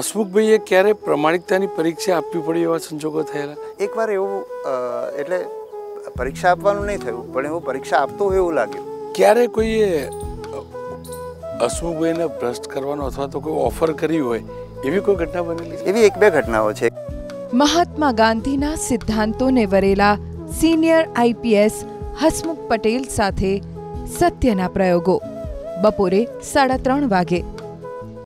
હસમુખભાઈએ ક્યારે પ્રમાણિકતાની પરીક્ષા આપવી પડી એવા સંજોગો થયેલા? એકવાર એવું એટલે પરીક્ષા આપવાનું નહીં થયું પણ એવું પરીક્ષા આપતો હોય એવું લાગ્યું. ક્યારે કોઈએ હસમુખભાઈને ભ્રષ્ટ કરવાનો અથવા તો કોઈ ઓફર કરી હોય એવી કોઈ ઘટના બનેલી એવી એક બે ઘટનાઓ છે. મહાત્મા ગાંધીના સિદ્ધાંતોને વરેલા સિનિયર આઈપીએસ હસમુખ પટેલ સાથે સત્યના પ્રયોગો. બપોરે સાડા ત્રણ વાગે